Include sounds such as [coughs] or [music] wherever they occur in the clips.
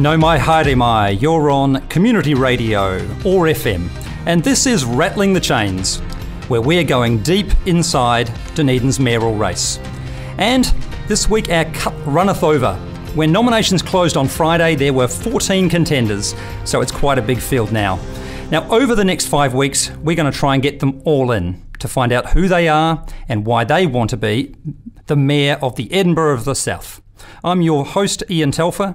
No mai haere mai, you're on Community Radio OAR FM, and this is Rattling the Chains, where we're going deep inside Dunedin's mayoral race. And this week our cup runneth over. When nominations closed on Friday, there were 14 contenders, so it's quite a big field now. Now, over the next five weeks, we're going to try and get them all in to find out who they are and why they want to be the Mayor of the Edinburgh of the South. I'm your host, Ian Telfer,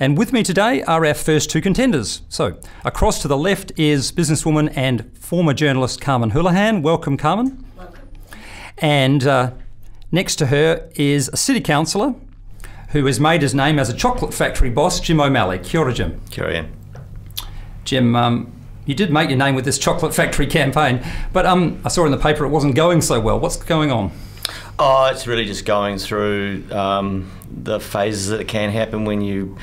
and with me today are our first two contenders. So, across to the left is businesswoman and former journalist Carmen Houlahan. Welcome, Carmen. Welcome. And uh, next to her is a city councillor who has made his name as a chocolate factory boss, Jim O'Malley. Kia ora, Jim. Kia ora. Jim, um, you did make your name with this chocolate factory [laughs] campaign, but um, I saw in the paper it wasn't going so well. What's going on? Oh, it's really just going through um, the phases that can happen when you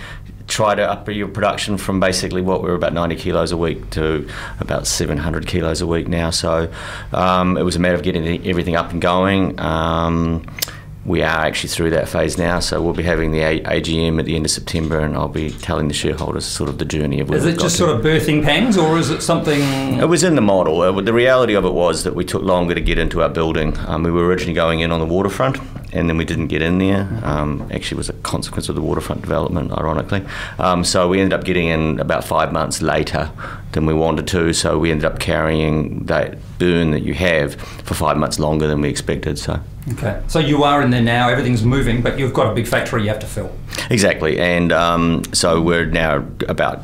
try to up your production from basically what we were about 90 kilos a week to about 700 kilos a week now. So um, it was a matter of getting everything up and going. Um, we are actually through that phase now, so we'll be having the AGM at the end of September, and I'll be telling the shareholders sort of the journey of. Where is it just sort of birthing pangs, or is it something? It was in the model. The reality of it was that we took longer to get into our building. Um, we were originally going in on the waterfront, and then we didn't get in there. Um, actually, was a consequence of the waterfront development, ironically. Um, so we ended up getting in about five months later than we wanted to. So we ended up carrying that burn that you have for five months longer than we expected. So. Okay, so you are in there now. Everything's moving, but you've got a big factory you have to fill. Exactly, and um, so we're now about.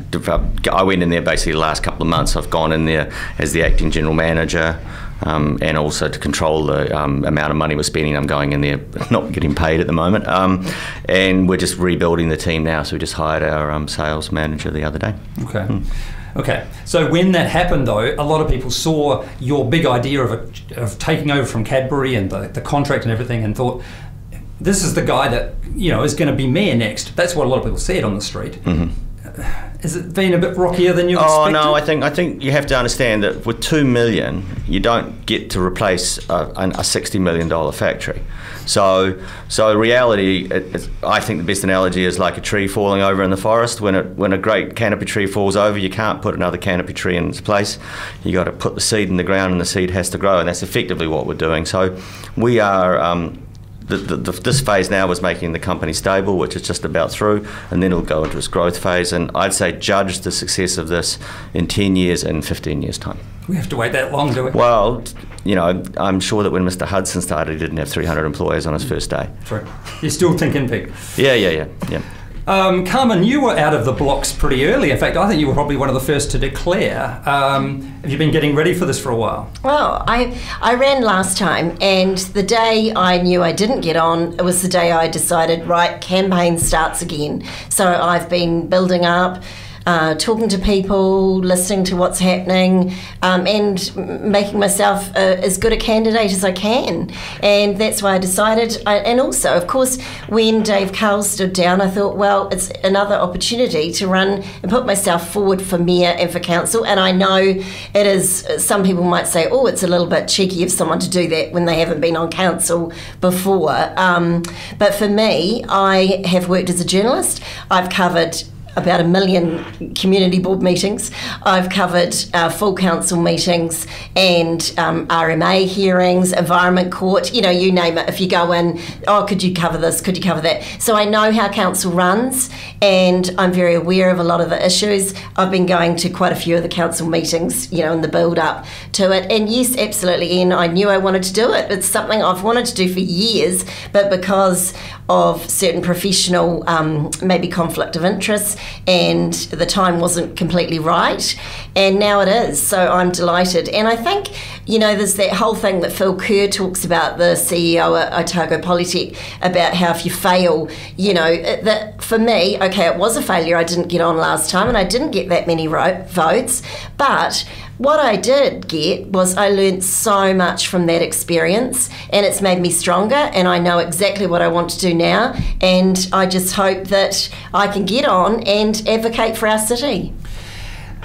I went in there basically the last couple of months. I've gone in there as the acting general manager. Um, and also to control the um, amount of money we're spending. I'm going in there, [laughs] not getting paid at the moment, um, and we're just rebuilding the team now. So we just hired our um, sales manager the other day. Okay. Hmm. Okay, so when that happened, though, a lot of people saw your big idea of, a, of taking over from Cadbury and the, the contract and everything, and thought, this is the guy that you know is going to be mayor next. That's what a lot of people said on the street. Mm-hmm. Has it been a bit rockier than you oh, expected? Oh no, I think I think you have to understand that with two million, you don't get to replace a, a sixty million dollar factory. So, so reality, it, I think the best analogy is like a tree falling over in the forest. When it, when a great canopy tree falls over, you can't put another canopy tree in its place. You got to put the seed in the ground, and the seed has to grow, and that's effectively what we're doing. So, we are. Um, the, the, the, this phase now was making the company stable, which is just about through, and then it'll go into its growth phase. And I'd say judge the success of this in 10 years and 15 years' time. We have to wait that long, do we? Well, you know, I'm sure that when Mr. Hudson started, he didn't have 300 employees on his first day. True. You're still thinking big. Yeah, yeah, yeah, yeah. Um, Carmen, you were out of the blocks pretty early. In fact, I think you were probably one of the first to declare. Um, have you been getting ready for this for a while? Well, I I ran last time, and the day I knew I didn't get on, it was the day I decided, right, campaign starts again. So I've been building up uh, talking to people, listening to what's happening, um, and making myself uh, as good a candidate as I can. And that's why I decided. I, and also, of course, when Dave Cull stood down, I thought, well, it's another opportunity to run and put myself forward for mayor and for council. And I know it is. Some people might say, oh, it's a little bit cheeky of someone to do that when they haven't been on council before. Um, but for me, I have worked as a journalist. I've covered about a million community board meetings. I've covered uh, full council meetings and um, RMA hearings, Environment Court, you know, you name it. If you go in, oh, could you cover this? Could you cover that? So I know how council runs and I'm very aware of a lot of the issues. I've been going to quite a few of the council meetings, you know, in the build up to it. And yes, absolutely, Ian, I knew I wanted to do it. It's something I've wanted to do for years, but because of certain professional, um, maybe conflict of interest, and the time wasn't completely right. And now it is. So I'm delighted. And I think, you know, there's that whole thing that Phil Ker talks about, the CEO at Otago Polytech, about how if you fail, you know, uh, that for me, okay, it was a failure. I didn't get on last time and I didn't get that many votes. But what I did get was I learned so much from that experience and it's made me stronger and I know exactly what I want to do now and I just hope that I can get on and advocate for our city.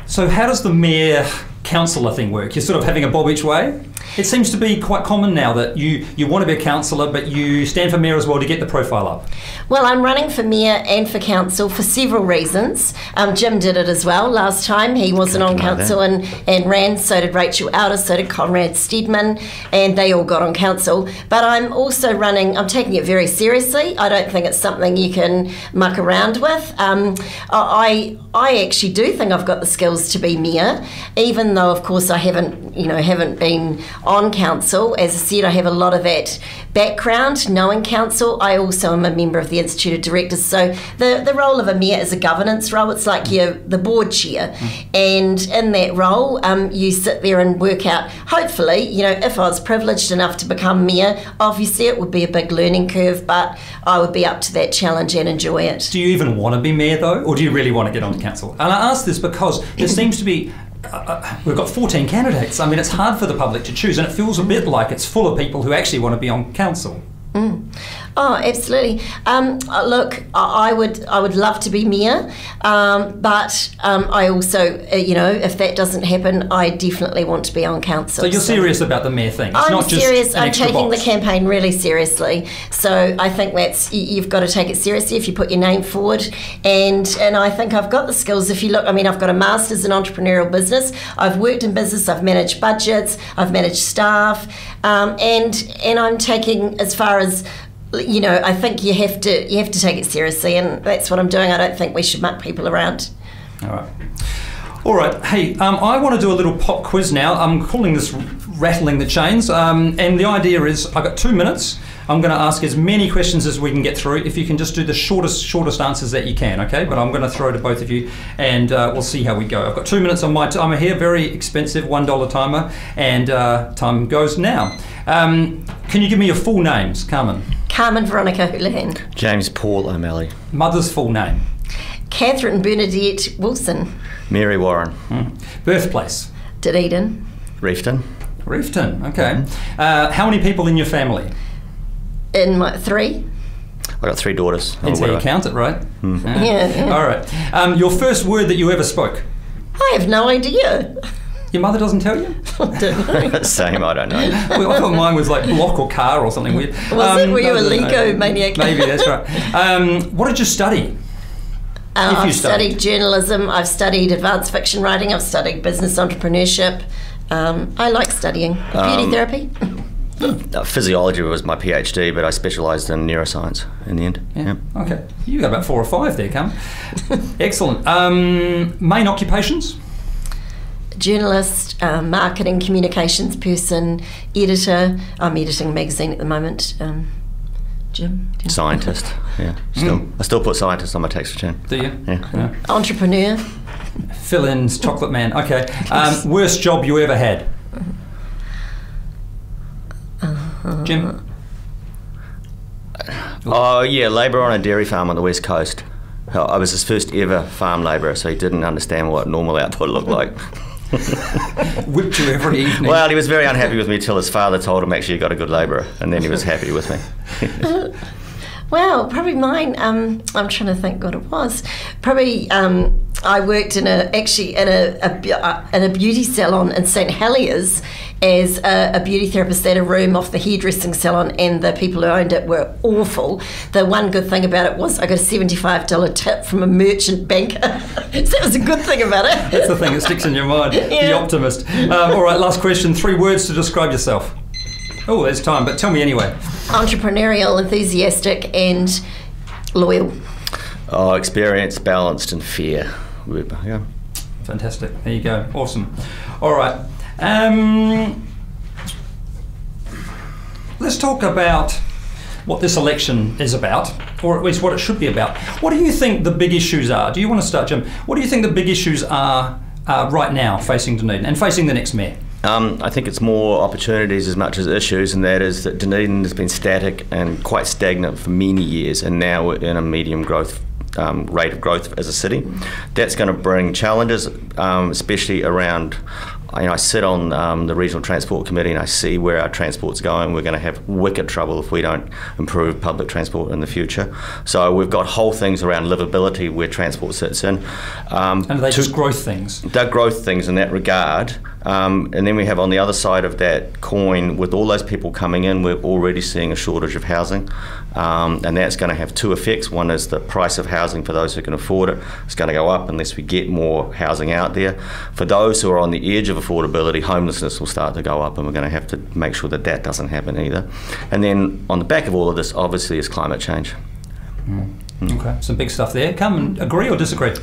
So how does the mayor councillor thing work? You're sort of having a bob each way? It seems to be quite common now that you, you want to be a councillor, but you stand for mayor as well to get the profile up. Well, I'm running for mayor and for council for several reasons. Um, Jim did it as well last time. He wasn't on council and, and ran. So did Rachel Outer, so did Conrad Stedman, and they all got on council. But I'm also running, I'm taking it very seriously. I don't think it's something you can muck around with. Um, I, I actually do think I've got the skills to be mayor, even though, of course, I haven't, you know, haven't been on council. As I said, I have a lot of that background, knowing council. I also am a member of the Institute of Directors. So the, the role of a mayor is a governance role. It's like you're the board chair. And in that role, um, you sit there and work out, hopefully, you know, if I was privileged enough to become mayor, obviously it would be a big learning curve, but I would be up to that challenge and enjoy it. Do you even want to be mayor though, or do you really want to get onto council? And I ask this because there [laughs] seems to be. Uh, we've got 14 candidates. I mean, it's hard for the public to choose, and it feels a bit like it's full of people who actually want to be on council. Oh, absolutely. Um, uh, look, I would, I would love to be mayor, um, but um, I also, uh, you know, if that doesn't happen, I definitely want to be on council. So you're serious about the mayor thing. It's I'm not just serious. I'm taking box. the campaign really seriously. So I think that's you've got to take it seriously if you put your name forward. And and I think I've got the skills. If you look, I mean, I've got a master's in entrepreneurial business. I've worked in business. I've managed budgets. I've managed staff. Um, and and I'm taking as far as you know. I think you have to you have to take it seriously, and that's what I'm doing. I don't think we should muck people around. All right. All right. Hey, um, I want to do a little pop quiz now. I'm calling this rattling the chains, um, and the idea is I've got two minutes. I'm going to ask as many questions as we can get through. If you can just do the shortest, shortest answers that you can, okay? But I'm going to throw to both of you, and uh, we'll see how we go. I've got two minutes on my timer here, very expensive one dollar timer, and uh, time goes now. Um, can you give me your full names, Carmen? Carmen Veronica Houlahan, James Paul O'Malley, Mother's full name, Catherine Bernadette Wilson, Mary Warren, birthplace, Dunedin. Reefton, Reefton. Okay. Uh, how many people in your family? In my three, I got three daughters. Until you whatever. count it, right? yeah, yeah. All right. Um, your first word that you ever spoke. I have no idea. Your mother doesn't tell you? [laughs] Don't know. [laughs] Same, I don't know. well, I thought mine was like block or car or something weird. Was it? Were you I a don't know. Lego maniac? Maybe that's right. Um, what did you study? Uh, If you I've studied studied. journalism. I've studied advanced fiction writing. I've studied business entrepreneurship. Um, I like studying beauty Um, therapy. Uh, physiology was my PhD, but I specialised in neuroscience in the end. Yeah. Okay. You got about four or five there, come. Excellent. Um, main occupations? Journalist, uh, marketing, communications person, editor. I'm editing a magazine at the moment. Um, Jim, do? Scientist, [laughs] yeah. Still, I still put scientist on my tax return. Do you? Yeah. entrepreneur. Fill ins, chocolate man. Okay. [laughs] Um, worst job you ever had? Uh, Jim? Oh yeah, labourer on a dairy farm on the west coast. I was his first ever farm labourer, so he didn't understand what normal output looked like. [laughs] Whipped you every evening. well, he was very unhappy with me till his father told him actually you got a good labourer, and then he was happy with me. [laughs] Well, probably mine. Um, I'm trying to think what it was. Probably um, I worked in a actually in a, a uh, in a beauty salon in St Heliers as a, a beauty therapist. They had a room off the hairdressing salon, and the people who owned it were awful. The one good thing about it was I got a seventy-five dollar tip from a merchant banker. [laughs] so that was a good thing about it. That's the thing that sticks in your mind. [laughs] The Yeah. optimist. Um, all right, last question. Three words to describe yourself. Oh, there's time, but tell me anyway. Entrepreneurial, enthusiastic, and loyal. oh, experience, balanced, and fair. Yeah. Fantastic. There you go. Awesome. All right. Um, let's talk about what this election is about, or at least what it should be about. What do you think the big issues are? Do you want to start, Jim? What do you think the big issues are uh, right now facing Dunedin and facing the next mayor? Um, I think it's more opportunities as much as issues, and that is that Dunedin has been static and quite stagnant for many years, and now we're in a medium growth um, rate of growth as a city. That's going to bring challenges, um, especially around. You know, I sit on um, the regional transport committee and I see where our transport's going. We're going to have wicked trouble if we don't improve public transport in the future. So we've got whole things around livability where transport sits in. Um, And are they to- just growth things? they're growth things in that regard. Um, and then we have on the other side of that coin, with all those people coming in, we're already seeing a shortage of housing. Um, and that's going to have two effects. One is the price of housing for those who can afford it is going to go up unless we get more housing out there. For those who are on the edge of affordability, homelessness will start to go up, and we're going to have to make sure that that doesn't happen either. And then on the back of all of this, obviously, is climate change. Mm. Okay, some big stuff there. Come and agree or disagree?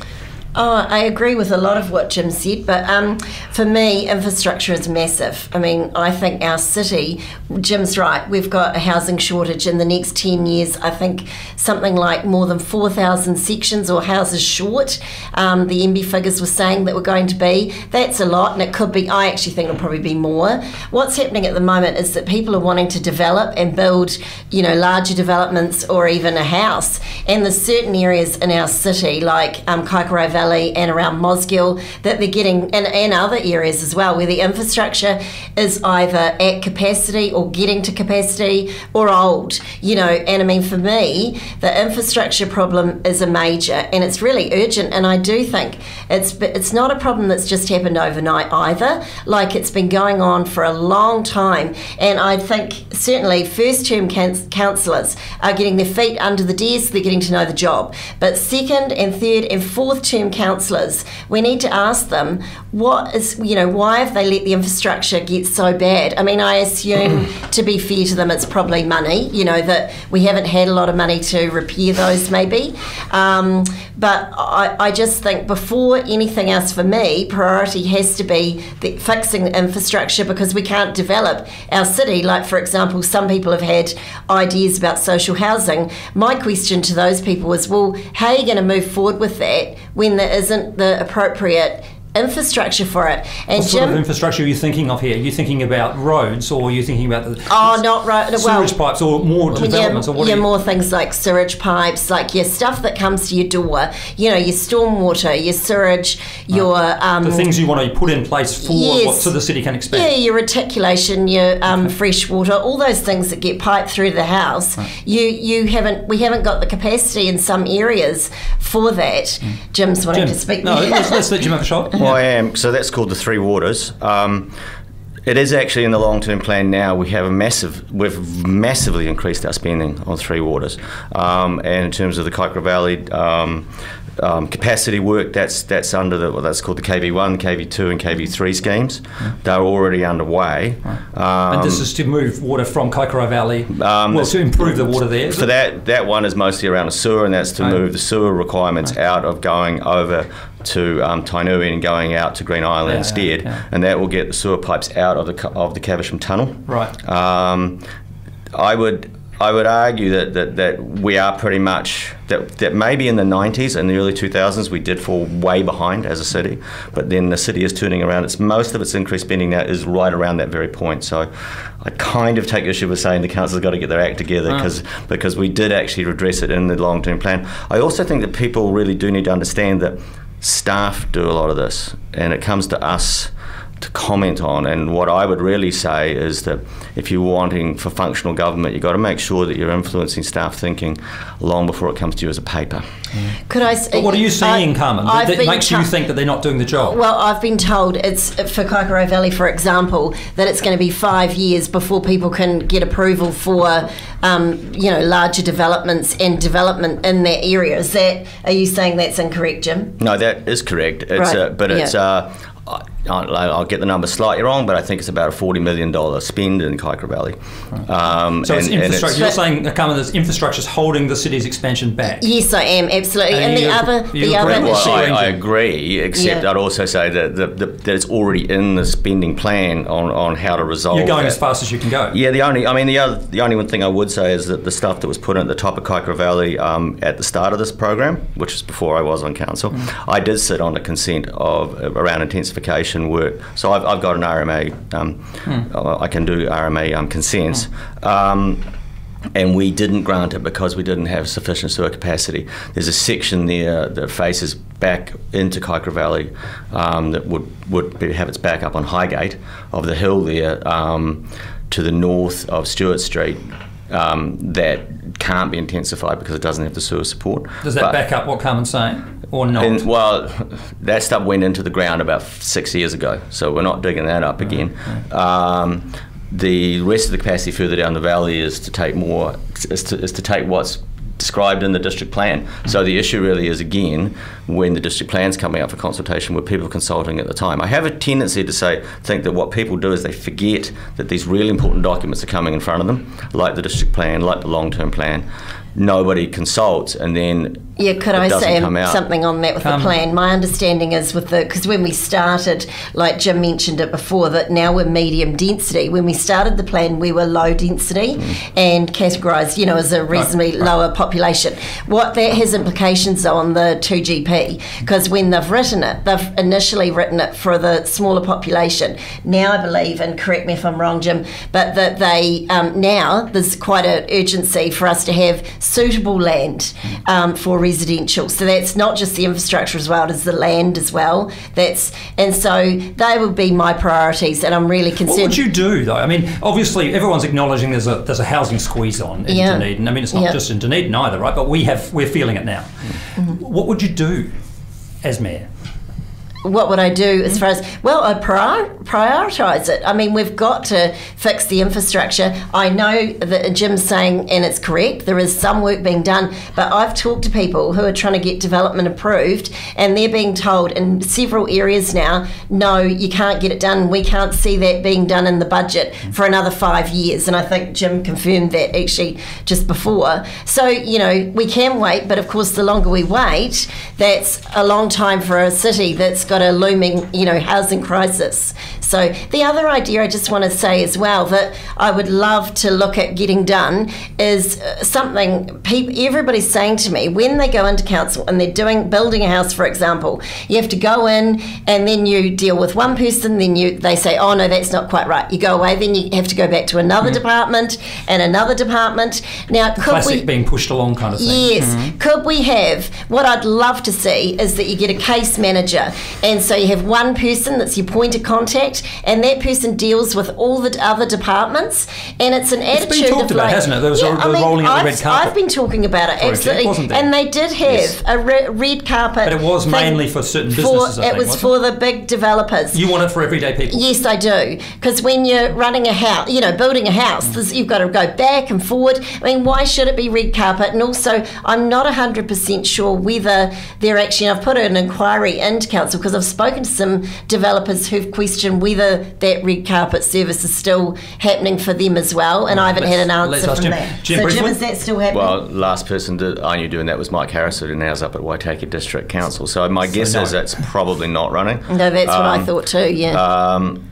Oh, I agree with a lot of what Jim said, but um, for me, infrastructure is massive. I mean, I think our city, Jim's right, we've got a housing shortage in the next 10 years. I think something like more than 4,000 sections or houses short. Um, the MB figures were saying that we're going to be. That's a lot, and it could be, I actually think it'll probably be more. What's happening at the moment is that people are wanting to develop and build, you know, larger developments or even a house. And there's certain areas in our city, like um, Valley and around Mosgiel that they're getting, and, and other areas as well, where the infrastructure is either at capacity or getting to capacity or old, you know. And I mean, for me, the infrastructure problem is a major and it's really urgent. And I do think it's it's not a problem that's just happened overnight either. Like it's been going on for a long time. And I think certainly first term councillors are getting their feet under the desk, they're getting to know the job. But second and third and fourth term councillors, we need to ask them what is, you know, why have they let the infrastructure get so bad? I mean, I assume, to be fair to them, it's probably money, you know, that we haven't had a lot of money to repair those maybe. Um, but I, I just think before anything else for me, priority has to be the, fixing the infrastructure because we can't develop our city. Like, for example, some people have had ideas about social housing. My question to those people is, well, how are you going to move forward with that when there isn't the appropriate infrastructure for it. And what sort of infrastructure are you thinking of here? Are you thinking about roads, or are you thinking about the oh, not road, sewage well, pipes, or more developments, yeah, or what? Yeah, more things like sewage pipes, like your stuff that comes to your door. You know, your stormwater, your sewage, right. your um, the things you want to put in place for yes, what so the city can expand. Yeah, your reticulation, your um, okay. fresh water, all those things that get piped through the house. Right. You you haven't we haven't got the capacity in some areas for that. Mm. Jim's wanting Jim, to speak. No, let's, let's let Jim have a shot. [laughs] Well, I am. So that's called the Three Waters. Um, it is actually in the long-term plan now. We have a massive, we've massively increased our spending on Three Waters, um, and in terms of the Kaikorai Valley um, um, capacity work, that's that's under the well, that's called the KV1, KV2, and KV3 schemes. Mm. They're already underway. Right. Um, and this is to move water from Kaikorai Valley, um, well, to improve the water there. For that, that one is mostly around the sewer, and that's to move the sewer requirements right. out of going over to um, Tainui and going out to Green Island yeah, instead, yeah. and that will get the sewer pipes out of the of the Caversham Tunnel. Right. Um, I would I would argue that, that, that we are pretty much that, that maybe in the 90s and the early 2000s we did fall way behind as a city, but then the city is turning around. It's most of its increased spending now is right around that very point. So I kind of take issue with saying the council's got to get their act together ah. because oh. because we did actually redress it in the long term plan. I also think that people really do need to understand that staff do a lot of this, and it comes to us to comment on. And what I would really say is that if you're wanting for functional government, you've got to make sure that you're influencing staff thinking long before it comes to you as a paper. Mm. Could I? But what are you seeing, Carmen, that, that makes you think that they're not doing the job? Well, I've been told it's for Kaikorai Valley, for example, that it's going to be five years before people can get approval for, um, you know, larger developments and development in that area. Is that? Are you saying that's incorrect, Jim? No, that is correct. It's right. uh, but it's. Yeah. Uh, I'll get the number slightly wrong, but I think it's about a forty million dollar spend in Kaikorai Valley. Right. Um, so and, it's infrastructure. It's, You're saying, Carmen, that infrastructure is holding the city's expansion back. Yes, I am absolutely. And, and the other, the other well, I, I, agree. Except yeah. I'd also say that, the, the, that it's already in the spending plan on, on how to resolve. You're going that. as fast as you can go. Yeah. The only, I mean, the other, the only one thing I would say is that the stuff that was put in at the top of Kaikorai Valley um, at the start of this program, which is before I was on council, mm. I did sit on the consent of around intensification work. So I've, I've got an RMA. Um, hmm. I can do RMA um, consents. Hmm. Um, and we didn't grant it because we didn't have sufficient sewer capacity. There's a section there that faces back into Kaikorai Valley um, that would, would have its back up on Highgate of the hill there um, to the north of Stuart Street um, that can't be intensified because it doesn't have the sewer support. Does that but, back up what Carmen's saying? Or not? And, well, that stuff went into the ground about six years ago, so we're not digging that up again. Um, the rest of the capacity further down the valley is to take more, is to, is to take what's described in the district plan. So the issue really is again when the district plan's coming up for consultation with people consulting at the time. I have a tendency to say think that what people do is they forget that these really important documents are coming in front of them, like the district plan, like the long-term plan. Nobody consults, and then Yeah, could it I doesn't say something on that with Come. the plan? My understanding is with the because when we started, like Jim mentioned it before, that now we're medium density. When we started the plan, we were low density Mm. and categorised, you know, as a reasonably lower population. What that has implications on the 2GP because when they've written it, they've initially written it for the smaller population. Now I believe, and correct me if I'm wrong, Jim, but that they um, now there's quite an urgency for us to have suitable land um, for residential. So that's not just the infrastructure as well, it's the land as well. That's and so they would be my priorities, and I'm really concerned. What would you do though? I mean, obviously everyone's acknowledging there's a there's a housing squeeze on in Yeah. Dunedin. I mean, it's not Yeah. just in Dunedin either, right? But we have we're feeling it now. Mm-hmm. What would you do as mayor? What would I do as mm. far as well I'd prior, prioritize it. I mean we've got to fix the infrastructure. I know that Jim's saying and it's correct there is some work being done but I've talked to people who are trying to get development approved and they're being told in several areas now no you can't get it done. We can't see that being done in the budget mm. for another five years. And I think Jim confirmed that actually just before. So you know we can wait but of course the longer we wait that's a long time for a city that's got a looming, you know, housing crisis. So the other idea I just want to say as well that I would love to look at getting done is uh, something people, everybody's saying to me when they go into council and they're doing building a house, for example, you have to go in and then you deal with one person, then you they say, oh no, that's not quite right. You go away, then you have to go back to another department and another department. Now, could Classic we? being pushed along kind of thing. Yes. Could we have what I'd love to see is that you get a case manager, and so you have one person that's your point of contact, and that person deals with all the other departments, and it's an been attitude talked of about, like, hasn't it? There was a- I mean, rolling I've, red carpet I've been talking about it project, absolutely, and they did have Yes. a re- red carpet. But it was mainly for certain for- businesses, it think, was wasn't for the big developers. You want it for everyday people. Yes, I do. Because when you're running a house, you know, building a house, mm. there's, you've got to go back and forward. I mean, why should it be red carpet? And also, I'm not 100% sure whether they're actually, I've put an inquiry into council because I've spoken to some developers who've questioned whether that red carpet service is still happening for them as well. And I haven't had an answer from ask Jim. that. Jim so, Jim, is that still happening? Well, last person that I knew doing that was Mike Harris, who now's up at Waitaki District Council. So my guess no. is that's probably not running. no, that's what I Um, thought too, yeah. Um,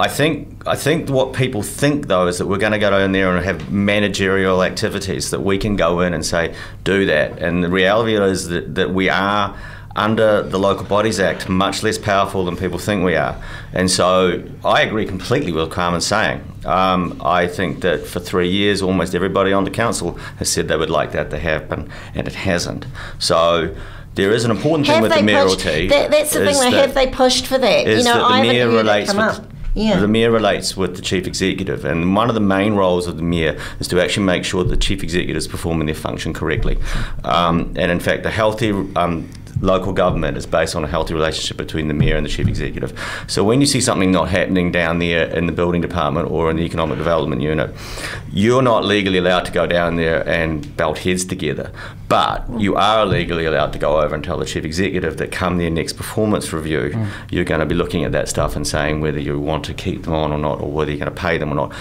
I think I think what people think though is that we're going to go in there and have managerial activities that we can go in and say do that, and the reality is that, that we are under the Local Bodies Act much less powerful than people think we are, and so I agree completely with what Carmen's saying. Um, I think that for three years, almost everybody on the council has said they would like that to happen, and it hasn't. So. There is an important thing have with the mayoralty. that, that's the thing, that- have they pushed for that? is you know, that the I mayor relates come with up. Yeah. the mayor relates with the chief executive, and one of the main roles of the mayor is to actually make sure the chief executive is performing their function correctly. Um, and in fact, a healthy um, local government is based on a healthy relationship between the mayor and the chief executive. So when you see something not happening down there in the building department or in the economic development unit, you're not legally allowed to go down there and belt heads together. But you are legally allowed to go over and tell the chief executive that come their next performance review, mm. you're going to be looking at that stuff and saying whether you want to keep them on or not, or whether you're going to pay them or not.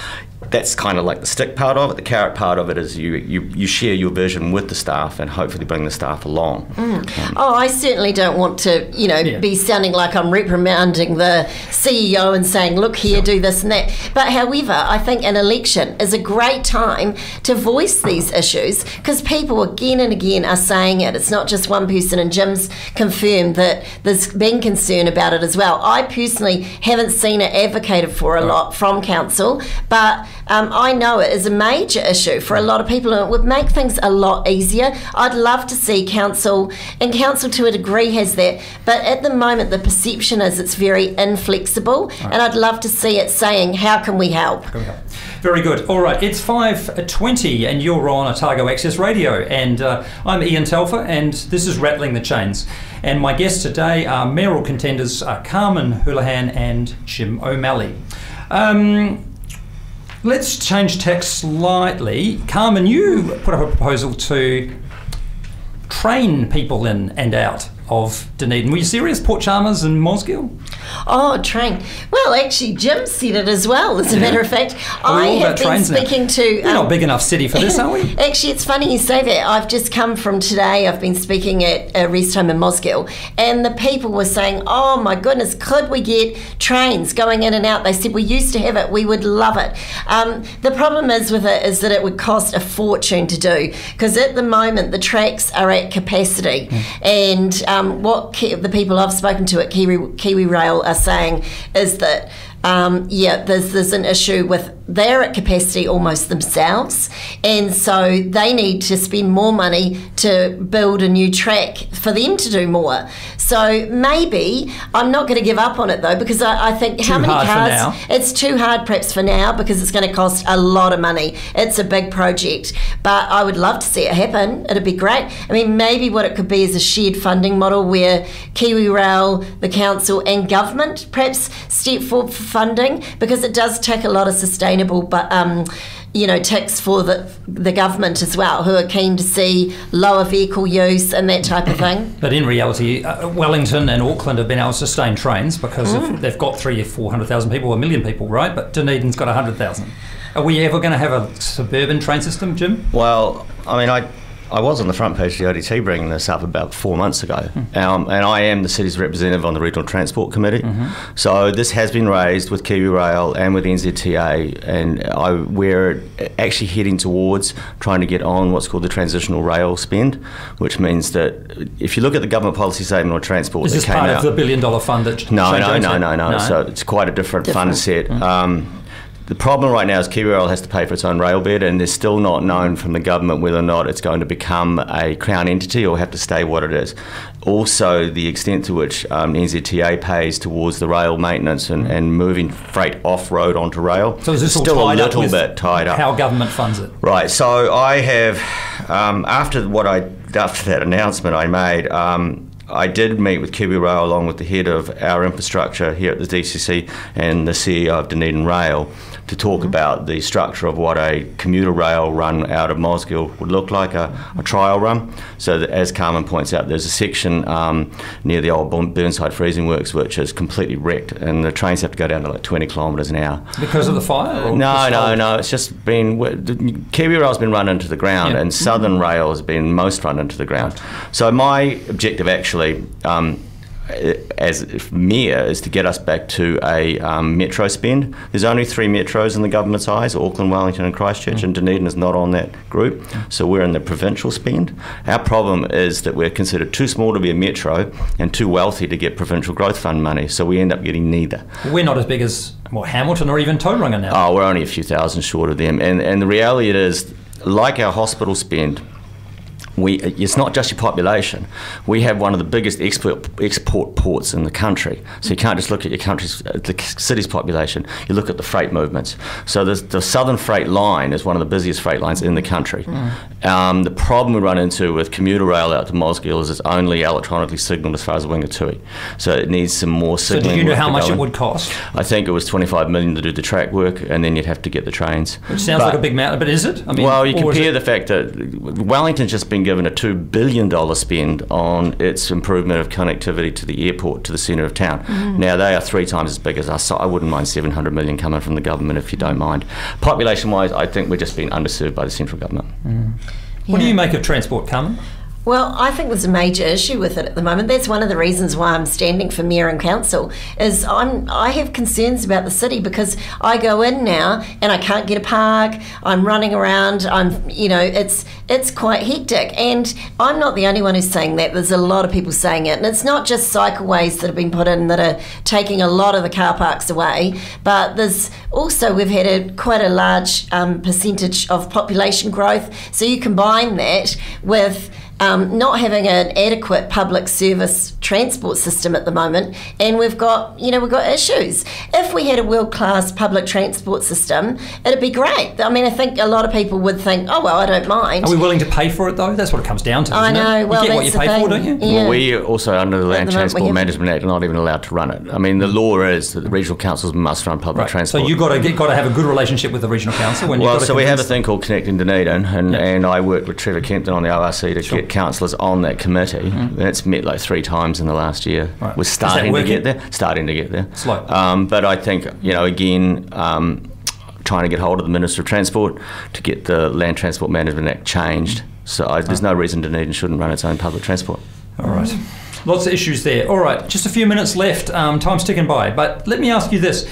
That's kind of like the stick part of it. The carrot part of it is you, you, you share your vision with the staff and hopefully bring the staff along. Mm. Um, oh, I certainly don't want to, you know, Yeah. be sounding like I'm reprimanding the CEO and saying, look here, do this and that. But however, I think an election is a great time to voice these issues because people again and again are saying it. It's not just one person, and Jim's confirmed that there's been concern about it as well. I personally haven't seen it advocated for a lot from council, but um, I know it is a major issue for a lot of people and it would make things a lot easier. I'd love to see council, and council to a degree has that, but at the moment the perception is it's very inflexible, and I'd love to see it saying, How can we help? Very good. All right, it's 5.20 and you're on Otago Access Radio and uh, I'm Ian Telfer and this is Rattling the Chains. And my guests today are mayoral contenders uh, Carmen Houlahan and Jim O'Malley. Um, let's change tack slightly. Carmen, you put up a proposal to train people in and out of Dunedin. Were you serious, Port Chalmers and Mosgiel? Oh, train. Well, actually, Jim said it as well. As a matter of fact, I have been speaking now. to. We're um, not big enough city for this, are we? [laughs] actually, it's funny you say that. I've just come from today. I've been speaking at a rest home in Mosgiel, and the people were saying, "Oh my goodness, could we get trains going in and out?" They said we used to have it. We would love it. Um, the problem is with it is that it would cost a fortune to do because at the moment the tracks are at capacity, mm. and um, what the people I've spoken to at KiwiRail are saying is that um, yeah, there's there's an issue with they're at capacity almost themselves, and so they need to spend more money to build a new track for them to do more. So maybe I'm not going to give up on it though because I, I think too how many cars? It's too hard perhaps for now because it's going to cost a lot of money. It's a big project, but I would love to see it happen. It'd be great. I mean, maybe what it could be is a shared funding model where KiwiRail, the council, and government perhaps step forward for funding because it does take a lot of sustainable, but um, you know, ticks for the the government as well, who are keen to see lower vehicle use and that type of [coughs] thing. But in reality, uh, Wellington and Auckland have been able to sustain trains because mm. they've got three or four hundred thousand people, a million people, right? But Dunedin's got a hundred thousand. Are we ever going to have a suburban train system, Jim? Well, I mean, I I was on the front page of the ODT bringing this up about four months ago, mm-hmm. um, and I am the city's representative on the Regional Transport Committee. Mm-hmm. So this has been raised with KiwiRail and with NZTA, and I, we're actually heading towards trying to get on what's called the transitional rail spend, which means that if you look at the government policy statement on transport, is this part out, of the billion dollar fund that? No, no, no, no, no, no, So it's quite a different, different. fund set. Mm-hmm. Um, the problem right now is KiwiRail has to pay for its own rail bed, and it's still not known from the government whether or not it's going to become a Crown entity or have to stay what it is. Also, the extent to which um, NZTA pays towards the rail maintenance and, and moving freight off road onto rail. So is this still a little bit tied up? How government funds it? Right. So I have, um, after what I after that announcement I made. Um, I did meet with KiwiRail along with the head of our infrastructure here at the DCC and the CEO of Dunedin Rail to talk mm-hmm. about the structure of what a commuter rail run out of Mosgiel would look like, a, a trial run. So, that, as Carmen points out, there's a section um, near the old Burnside Freezing Works which is completely wrecked, and the trains have to go down to like 20 kilometres an hour. Because of the fire? no, no, no. It's just been KiwiRail's been run into the ground, yeah. and Southern mm-hmm. Rail has been most run into the ground. So my objective actually. Um, as mayor is to get us back to a um, metro spend. There's only three metros in the government's eyes: Auckland, Wellington, and Christchurch, mm. and Dunedin is not on that group. So we're in the provincial spend. Our problem is that we're considered too small to be a metro and too wealthy to get provincial growth fund money. So we end up getting neither. We're not as big as well, Hamilton or even Tauranga now. Oh, we're only a few thousand short of them. And and the reality is, like our hospital spend we, it's not just your population. We have one of the biggest export, export ports in the country. So you can't just look at your country's, uh, the city's population. You look at the freight movements. So the southern freight line is one of the busiest freight lines in the country. Mm. Um, the problem we run into with commuter rail out to Mosgiel is it's only electronically signalled as far as Wingatui. So it needs some more signaling. So do you know how much it would cost? I think it was 25 million to do the track work, and then you'd have to get the trains. Which sounds but, like a big amount, but is it? I mean, well, you compare the fact that Wellington's just been given a $2 billion spend on its improvement of connectivity to the airport, to the centre of town. Mm. Now, they are three times as big as us, so I wouldn't mind 700 million coming from the government if you don't mind. Population wise, I think we're just being underserved by the central government. Mm. What do you make of transport, Carmen? Well, I think there's a major issue with it at the moment. That's one of the reasons why I'm standing for mayor and council. Is I'm I have concerns about the city because I go in now and I can't get a park. I'm running around. I'm you know it's it's quite hectic, and I'm not the only one who's saying that. There's a lot of people saying it, and it's not just cycleways that have been put in that are taking a lot of the car parks away, but there's also we've had a quite a large um, percentage of population growth. So you combine that with um, not having an adequate public service transport system at the moment, and we've got you know we've got issues. If we had a world class public transport system, it'd be great. I mean, I think a lot of people would think, oh well, I don't mind. Are we willing to pay for it though? That's what it comes down to. I isn't know. It? Well, you get what you that's the pay for, thing. don't you? Yeah. Well, we also, under the Land the Transport haven't- Management Act, are not even allowed to run it. I mean, the law is that the regional councils must run public Right. So transport. you've got to get, got to have a good relationship with the regional council. When you've well, got to so we have a thing called Connecting Dunedin, and, Yeah. and I worked with Trevor Kempton on the ORC to Sure. get councillors on that committee. And it's met like three times in the last year. Right. We're starting to get there. Starting to get there. Slow. Um, but I think, you know, again, um, trying to get hold of the Minister of Transport to get the Land Transport Management Act changed. So I, there's no reason Dunedin shouldn't run its own public transport. All right. Lots of issues there. All right, just a few minutes left. Um, time's ticking by. But let me ask you this: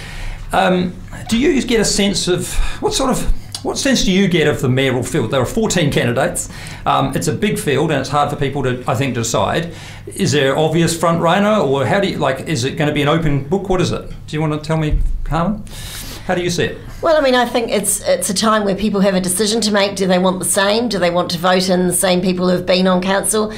um, Do you get a sense of what sort of what sense do you get of the mayoral field? There are 14 candidates. Um, it's a big field, and it's hard for people to, I think, decide. Is there obvious front runner, or how do you like? Is it going to be an open book? What is it? Do you want to tell me, Carmen? How do you see it? Well, I mean, I think it's it's a time where people have a decision to make. Do they want the same? Do they want to vote in the same people who have been on council,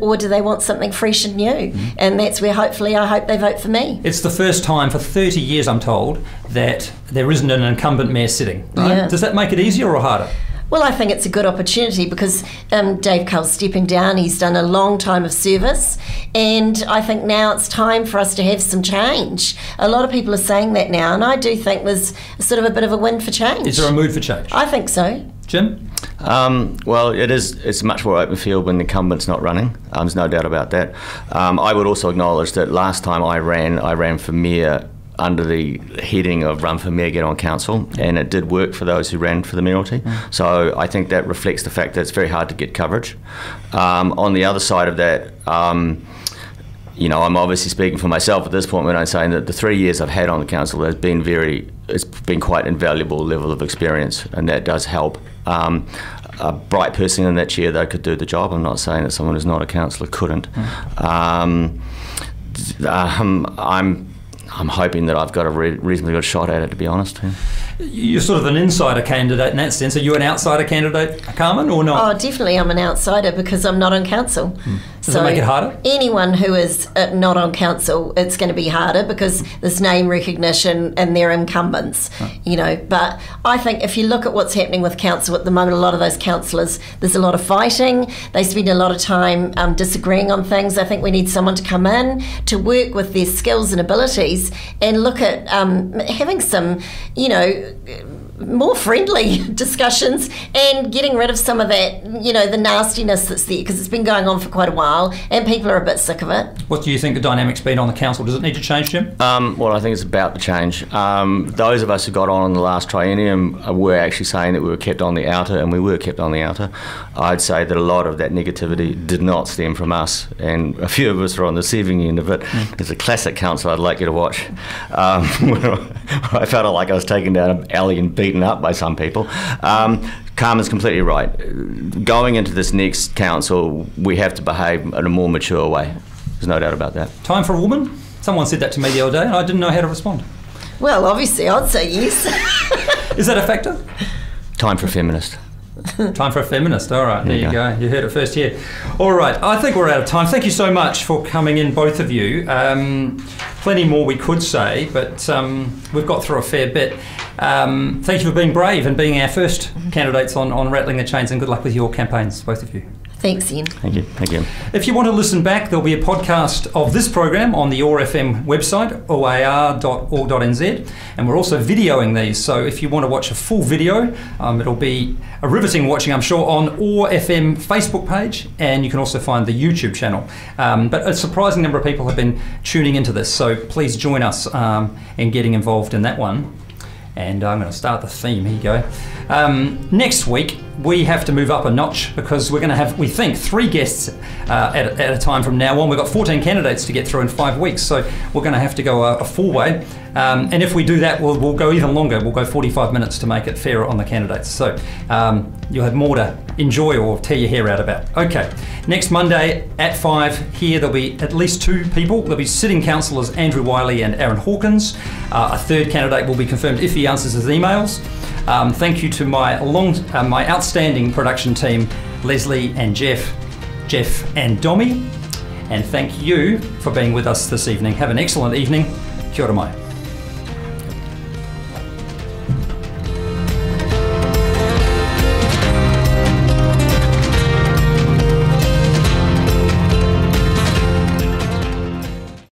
or do, they want something fresh and new? Mm-hmm. And that's where hopefully I hope they vote for me. It's the first time for 30 years, I'm told, that there isn't an incumbent mayor sitting. Right? Yeah. Does that make it easier or harder? Well, I think it's a good opportunity because um, Dave Cull's stepping down. He's done a long time of service, and I think now it's time for us to have some change. A lot of people are saying that now, and I do think there's sort of a bit of a win for change. Is there a mood for change? I think so. Jim? Um, well, it is. It's a much more open field when the incumbent's not running. Um, there's no doubt about that. Um, I would also acknowledge that last time I ran, I ran for mayor under the heading of Run for Mayor, Get on Council, and it did work for those who ran for the mayoralty. So I think that reflects the fact that it's very hard to get coverage. Um, on the other side of that. Um, you know, I'm obviously speaking for myself at this point when I'm saying that the three years I've had on the council has been very, it's been quite invaluable level of experience, and that does help. Um, a bright person in that chair, though, could do the job. I'm not saying that someone who's not a councillor couldn't. Um, um, I'm, I'm hoping that I've got a re- reasonably good shot at it, to be honest. yeah. You're sort of an insider candidate in that sense. Are you an outsider candidate, Carmen, or not? Oh, definitely, I'm an outsider because I'm not on council. Hmm. Does that make it harder? Anyone who is uh, not on council, it's going to be harder because there's name recognition and they're incumbents, you know. But I think if you look at what's happening with council at the moment, a lot of those councillors, there's a lot of fighting. They spend a lot of time um, disagreeing on things. I think we need someone to come in to work with their skills and abilities and look at um, having some, you know more friendly [laughs] discussions and getting rid of some of that, you know, the nastiness that's there because it's been going on for quite a while and people are a bit sick of it. What do you think the dynamic's been on the council? Does it need to change, Jim? Um, well, I think it's about to change. Um, those of us who got on in the last triennium uh, were actually saying that we were kept on the outer, and we were kept on the outer. I'd say that a lot of that negativity did not stem from us, and a few of us were on the receiving end of it. There's a classic council I'd like you to watch. Um, [laughs] [laughs] I felt like I was taken down an alley and beaten up by some people. Um, Carmen's completely right. Going into this next council, we have to behave in a more mature way. There's no doubt about that. Time for a woman? Someone said that to me the other day, and I didn't know how to respond. Well, obviously, I'd say yes. Is that a factor? Time for a feminist. Time for a feminist. All right, there you you go. You heard it first here. All right, I think we're out of time. Thank you so much for coming in, both of you. Um, plenty more we could say, but um, we've got through a fair bit. Um, thank you for being brave and being our first candidates on, on Rattling the Chains, and good luck with your campaigns, both of you. Thanks, Ian. Thank you. Thank you. If you want to listen back, there'll be a podcast of this program on the OAR FM website, oar.org.nz, and we're also videoing these. So if you want to watch a full video, um, it'll be a riveting watching, I'm sure, on OAR FM Facebook page, and you can also find the YouTube channel. Um, but a surprising number of people have been tuning into this, so please join us um, in getting involved in that one. And I'm going to start the theme. Here you go. Um, next week, we have to move up a notch because we're going to have, we think, three guests uh, at, a- at a time from now on. We've got 14 candidates to get through in five weeks, so we're going to have to go a, a full way. Um, and if we do that, we'll, we'll go even longer. We'll go 45 minutes to make it fairer on the candidates. So um, you'll have more to enjoy or tear your hair out about. Okay, next Monday at 5 here, there'll be at least two people. There'll be sitting councillors Andrew Whiley and Aaron Hawkins. Uh, a third candidate will be confirmed if he answers his emails. Um, thank you to my long, uh, my outstanding production team, Leslie and Jeff. Jeff, and Domi. And thank you for being with us this evening. Have an excellent evening. Kia ora mai.